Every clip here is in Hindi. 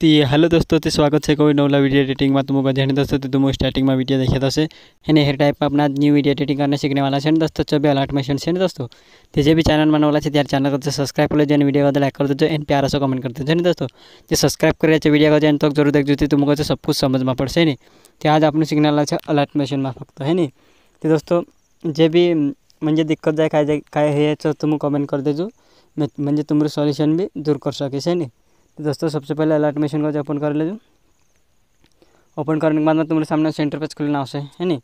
તે હેલો દોસ્તો તે સ્વાગત છે કોઈ નવલા વિડીયો એડિટિંગમાં તો મુકા જેને દોસ્તો तुम स्टार्टिंग में वीडियो देखा था એને हेयर टाइप में अपना न्यू वीडियो एडिटिंग करना सीखने वाला છે ને દોસ્તો ચો બે અલર્ટમેશન છે ને દોસ્તો તે જે બી ચેનલ બનાવેલા છે ત્યારે ચેનલ કરજો સબસ્ક્રાઇબ કરી લેજો અને વિડીયો બધા લાઈક कर देजो એન प्यारा સો कमेंट कर देजो ને દોસ્તો જે સબસ્ક્રાઇબ કરી રહ્યા છે વિડીયો કરજો એને તો જરૂર દેખજો તે तुमको सब कुछ समझ में पड़શે ને તે આજ આપણું શીખનારા છે અલર્ટમેશનમાં ફક્ત હે ને તે દોસ્તો જે બી म्हणजे दिक्कत जाए काय जाए तुम कमेंट कर देजो. म्हणजे तुम्हारे सॉल्यूशन भी दूर कर सके है नहीं दोस्तों, सबसे पहले अलर्ट मशीन को ओपन कर लीजिए ओपन करने के बाद में तुम्हारे सामने सेंटर पेज खुलना आवश्य है नहीं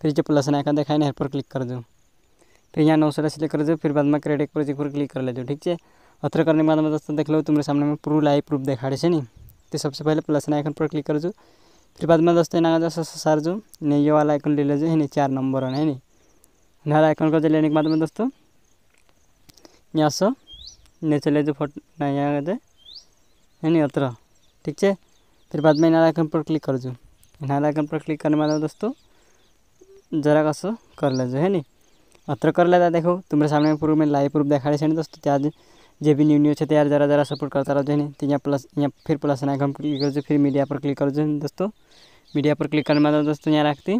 फिर जो प्लस आइकन देखा है ना पर क्लिक कर दो। फिर यहाँ नौ सौ सिलेक्ट कर दो, फिर बाद में क्रेडिट प्रोजेक्ट पर क्लिक कर लीजिए ठीक है? अत्र करने के बाद में दोस्तों, देख लो, तुम्हारे सामने में प्रूफ लाइव प्रूफ देखा है नहीं तो सबसे पहले प्लस आइकन पर क्लिक कर दो। फिर बाद में दोस्तों सर जो, नहीं, ये वाला आइकन ले लीजिए है नहीं चार नंबर है नहीं नया आइकन को लेने के बाद में दोस्तों। यहाँ से नीचे ले जो फ़ोटो यहाँ है नहीं अत्र ठीक है फिर बाद में इनार आइकन पर क्लिक कर जो इनार आइकन पर क्लिक करने वाला दोस्तों, जरा कसो कर ले है नहीं? अत्र कर लेता देखो। तुम्हारे सामने प्रूफ में लाइव प्रूफ देखा है दोस्तों। त्याज जे भी न्यू न्यू है त्यार जरा जरा सपोर्ट करता रहो नहीं? तो यहाँ प्लस यहाँ फिर प्लस आइकन पर क्लिक कर फिर मीडिया पर क्लिक कर दोस्तों। मीडिया पर क्लिक करने वाला दोस्तों, यहाँ रखती।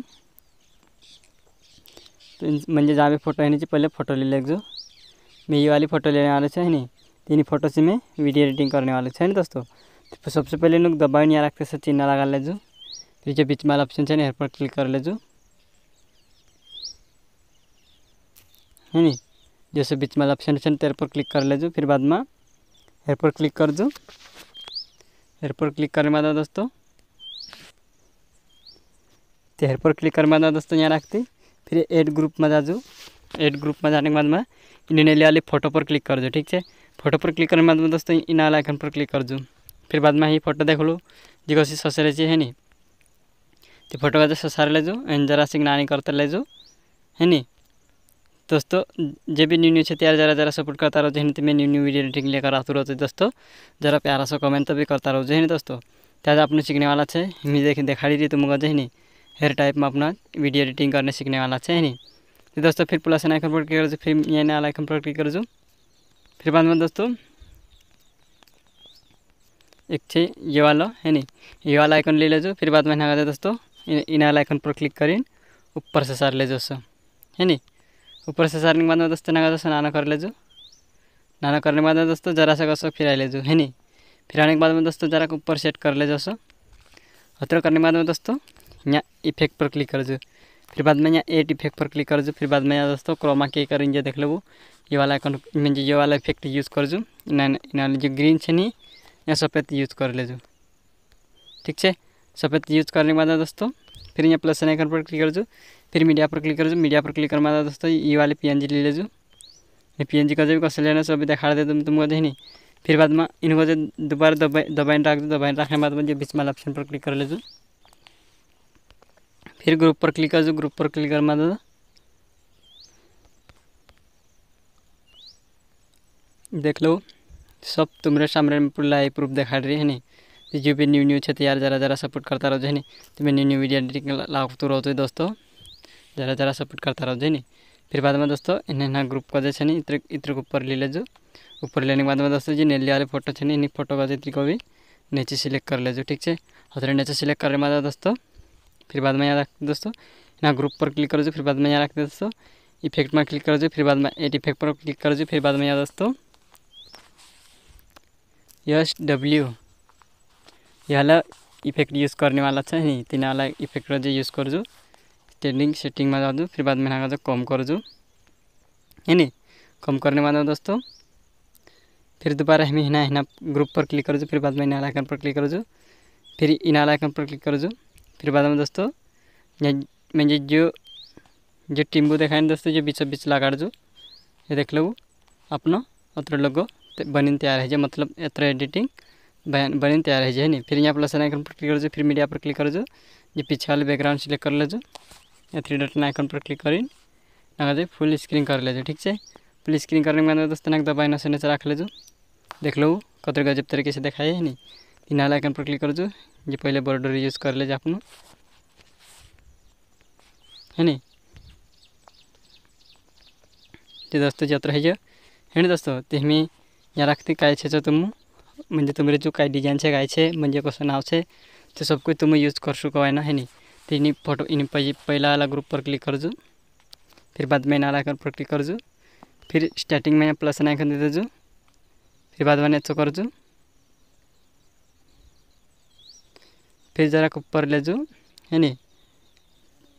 तो म्हणजे जहाँ भी फ़ोटो है पहले फ़ोटो ले लेजो मैं ये वाली फ़ोटो लेने वाले है नहीं तीन फ़ोटो से मैं वीडियो एडिटिंग करने वाले है दोस्तों तो. सबसे पहले लोग दबाव यहाँ रखते से चिन्ह लगा लेजो फिर जो बीच वाला ऑप्शन है पर क्लिक कर लेजो है नहीं जैसे बीच वाला ऑप्शन है तेरे पर क्लिक कर लेजो फिर बाद में हेर पर क्लिक कर जो. हेर पर क्लिक करने बाद दोस्तों तो हेर पर क्लिक करने बाद दोस्तों यहाँ रखती फिर एड ग्रुप में जा जो एड ग्रुप में जाने के बाद में इंडियन वाली फ़ोटो पर क्लिक कर दो, ठीक है फ़ोटो पर क्लिक करने के बाद में दोस्तों इन वाला आइकन पर क्लिक कर दो। फिर बाद में ही फ़ोटो देख लो। जी कसी ससरे है नहीं? तो फ़ोटो का ससार ले जो एंड जरा सिग्नानी करते ले जो, है नहीं? दोस्तों जे भी न्यू न्यू है त्यार जरा जरा सपोर्ट करता रहो है मैं न्यू न्यू वीडियो एडिटिंग लेकर आते रहो दोस्तों। जरा प्यारा सा कमेंट तो भी करता रहो है दोस्तों। त्याज आपने सीखने वाला है मैं देख देखा रही तुमको नहीं हेयर टाइप में अपना वीडियो एडिटिंग करने सीखने वाला है नहीं तो दोस्तों, फिर प्लस आइकन पर क्लिक कर, फिर ये नया आइकन पर क्लिक कर फिर बाद में दोस्तों, एक छे, ये वाला, है नहीं ये वाला आइकन ले लेजो, फिर बाद में ना दोस्तों, इन वाला आइकन पर क्लिक करें, ऊपर से सार ले जो है नहीं ऊपर से सारने के बाद में दोस्तों ना दोस्तों, नाना कर लेजो। नाना करने के बाद में दोस्तों, जरा सा कसो फिर ले जो है नहीं फिर आने के बाद में दोस्तों, जरा ऊपर सेट कर ले जो अतर करने के बाद में दोस्तों यहाँ इफ़ेक्ट पर क्लिक कर जो फिर बाद में यहाँ एट इफ़ेक्ट पर क्लिक कर जो फिर बाद में यहाँ दोस्तों क्रोमा के करेंगे देख लो ये वाला मीन ये वाला इफ़ेक्ट यूज़ कर जो इन जो ग्रीन है नहीं यहाँ सफ़ेद यूज़ कर ले जो ठीक है सफ़ेद यूज़ करने के बाद दोस्तों फिर यहाँ प्लस आइकन पर क्लिक कर जो फिर मीडिया पर क्लिक कर जो मीडिया पर क्लिक करने दोस्तों ये वाले पी एन जी ले जो ये पी एन जी का कैसे लेना सब देखा दे तुम तुमको नहीं फिर बाद में इनको दोबारा दबाई दबाई रख दो दबाई रखने के बाद में जो बीच वाला ऑप्शन पर क्लिक कर ले जो फिर ग्रुप पर क्लिक कर, जो ग्रुप पर क्लिक करने बाद देख लो, सब तुम्हारे सामने लाइव प्रूफ देखा रही है नहीं जो भी न्यू न्यू है यार जरा जरा सपोर्ट करता रहो, है नहीं तो मैं न्यू न्यू वीडियो एडिटिंग लागू रहो दोस्तों। जरा जरा सपोर्ट करता रहो, है नहीं फिर बाद में दोस्तों, इन्हें ना ग्रुप का जैसे नहीं इतर इतर ऊपर ले लीजो। ऊपर लेने के बाद में दोस्तों, जी नेली वाले फ़ोटो है नहीं फ़ोटो का इतनी को भी नीचे सिलेक्ट कर लीजिए ठीक है और नीचे सिलेक्ट करने बाद दोस्तों फिर बाद में यहाँ रख दोस्तों। यहाँ ग्रुप पर क्लिक कर फिर बाद में यहाँ रख दोस्तों। इफ़ेक्ट में क्लिक कर फिर बाद में एट इफ़ेक्ट पर क्लिक कर फिर बाद में यहाँ दोस्तों। यस डब्ल्यू यहाँ इफ़ेक्ट यूज़ करने वाला नहीं, तीन वाला इफ़ेक्ट यूज़ कर स्टैंडिंग सेटिंग में जा दो फिर बाद में ना कम कर जो है कम करने वाला दोस्तों। फिर दोबारा हमें हिना हिना ग्रुप पर क्लिक कर फिर बाद में इनाला आइकन पर क्लिक कर फिर इनाला आइकन पर क्लिक कर फिर बाद में दोस्तों, मैं जो जो टिम्बू देखा दोस्तों, जो बीचों बीच लगा जो ये देख लो, अपना अत्र लोगो बनी तैयार है मतलब एत्र एडिटिंग बनी तैयार है नहीं। फिर यहाँ प्लस आइकन पर क्लिक कर फिर मीडिया पर क्लिक कर जो जो पीछे वाले बैकग्राउंड सिलेक्ट कर लेजो या थ्री डॉट आइकन पर क्लिक कर ना फुल स्क्रीन कर लेजो ठीक है फुल स्क्रीन करने के बाद दोस्तों ना दबाई नशे नीचे रख लेजो देख लो कत गजब तरीके से देखा है, नहीं। तीन वाला आइकन पर क्लिक कर जो जो पहले बॉर्डर यूज़ कर ले अपना। है दोस्तों जत्र है जो। है दोस्तों? ते मी यहाँ रखते काय छे तुम। म्हणजे तुमरे जो काय डिज़ाइन छे काय छे म्हणजे कसं नाव छे, ते सब कुछ तुम यूज़ कर सको है ना? है नहीं? तो इन्हीं फ़ोटो इन पहला वाला ग्रुप पर क्लिक कर जो फिर बाद में नाला आइकन पर क्लिक कर जो फिर स्टार्टिंग में प्लस आइकन दे दो फिर बाद में कर जो फिर जरा ऊपर ले जो, है नहीं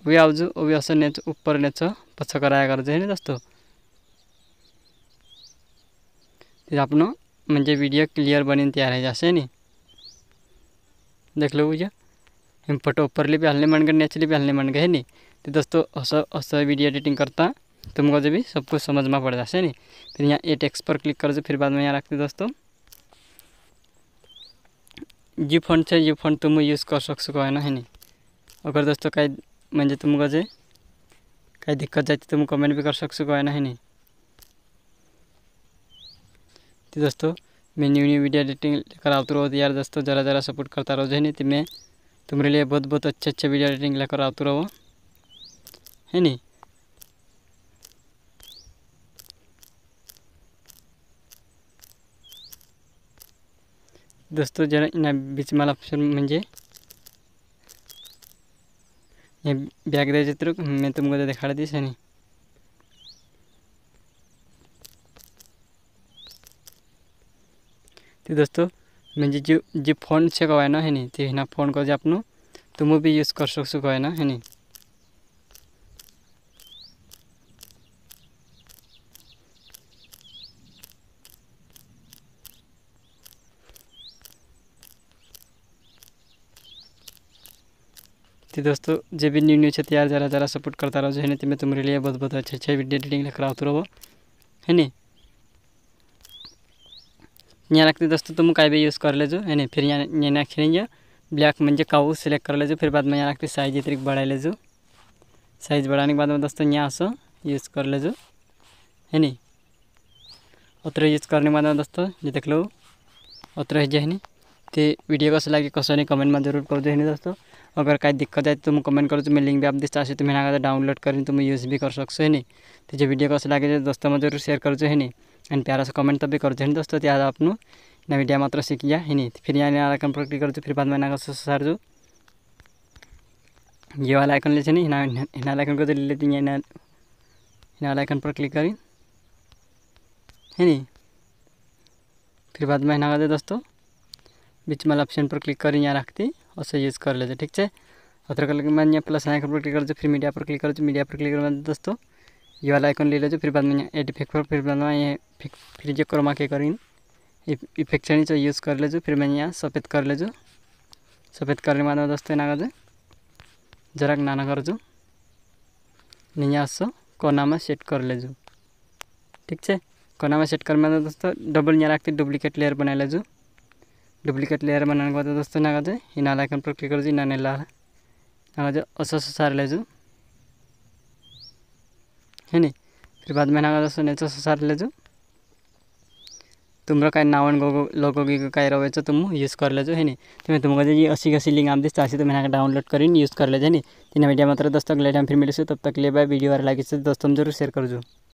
वे आवजू वे असं नेच ऊपर नेच पछ कराया कर है दोस्तों म्हणजे व्हिडिओ क्लियर बनीन तैयार है जासे नहीं देख लो भैया हम फ़ोटो ऊपर ले भी हलने मन गए नेचुरली भी हलने मन गए नहीं तो दोस्तों असं वीडियो एडिटिंग करता, तुमको जो भी सब कुछ समझ में पड़ जाए नहीं फिर यहाँ ए टेक्स पर क्लिक कर जो, फिर बाद में यहाँ रखते दोस्तों जी फ़ोन से, जी फ़ोन तुम यूज़ कर सकते है ना है अगर दोस्तों कहीं म्हणजे तुमको जे कहीं दिक्कत जाए तो तुम कमेंट भी कर सकते है ना है तो दोस्तों, मैं न्यू न्यू वीडियो एडिटिंग लेकर आते रहो यार दोस्तों ज़रा ज़रा सपोर्ट करता रहो है नहीं तो मैं तुम्हारे लिए बहुत बहुत अच्छे अच्छे वीडियो एडिटिंग लेकर आते रहो है नहीं दोस्तों, जरा इन बीच में ऑप्शन म्हणजे ये बैग दे चित्र मैं तुमको दिखा दी है नहीं तो दोस्तों म्हणजे जो जो फ़ोन से है ना, है नहीं? तो ना फ़ोन को आपनो तुम भी यूज़ कर सकते है ना, है नहीं? तो दोस्तों, जो भी न्यू न्यू है तैयार जरा जरा सपोर्ट करता रहो है मैं तुम्हारे लिए बहुत बहुत अच्छे अच्छे वीडियो एडिटिंग लेकर आते रहो। है नहीं यहाँ रखते दोस्तों, तुम का भी यूज़ कर ले है नहीं फिर यहाँ यहाँ खेलेंगे ब्लैक मंजे काऊ सिलेक्ट कर ले फिर बाद में यहाँ रखते साइज़ इतनी बढ़ा ले साइज़ बढ़ाने के बाद में दोस्तों, यहाँ आसो यूज़ कर ले है नी? उतर यूज़ करने के बाद में दोस्तों, ये देख लो। उतर है नहीं तो वीडियो कैसे लगे, कसो नहीं कमेंट में ज़रूर कर दो है दोस्तों? अगर कहीं दिक्कत है तो तुम कमेंट करो तो मैं लिंक भी आप दिखता तो मैं डाउनलोड कर तुम यूज़ भी कर सकते है नहीं। तो जो वीडियो कैसे लगे दोस्तों ज़रूर शेयर कर है एंड प्यारा सा कमेंट तो भी कर है दोस्तों त्याद आपनो ना वीडियो मात्र सीख गया है नहीं। फिर यहाँ आइकन पर क्लिक कर फिर बाद में ना जो। ये वाला आइकन ले आइकन को ले लेती है हिना वाला आइकन पर क्लिक करी। है नहीं? फिर बाद में हिना दोस्तों, बीच में ऑप्शन पर क्लिक कर यहाँ रखती और से यूज़ कर लेते, ठीक है अतर कर मैं यहाँ प्लस आइकन पर क्लिक कर फिर मीडिया पर क्लिक कर मीडिया पर क्लिक कर दोस्तों, ये वाला आइकन ले लो फिर बाद में एड इफ़ेक्ट पर, फिर बाद में ये फिर जो क्रोमा के करीन इफ़ेक्ट चाहिए यूज़ कर ले फिर मैं यहाँ सफ़ेद कर ले सफ़ेद करने बाद दोस्तों ना कर जरा नाना कर जो नहीं आसो कोना में सेट कर ले ठीक है कोना में सेट करने दोस्तों डबल यहाँ रखते डुप्लीकेट लेयर बना ले डुप्लीकेट लेयर बनाने के बाद दोस्तों ना कहते इन आइकन पर क्लिक कर ना नेला ना असो सार ले है नहीं? फिर बाद में ना दोस्तों नेचो सार ले तुम्हारा कहीं नाव लोगो की कहीं रहे तुम यूज़ कर ले है नहीं? तो मैं तुमको जी असी कसी लिंक आप दिखता तो मैंने डाउनलोड कर यूज़ कर ले नहीं? तीन वीडियो मतलब दोस्तों अगले टाइम फिर मिले तब तक ले बाय वीडियो लगे दोस्तों ज़रूर शेयर कर जो।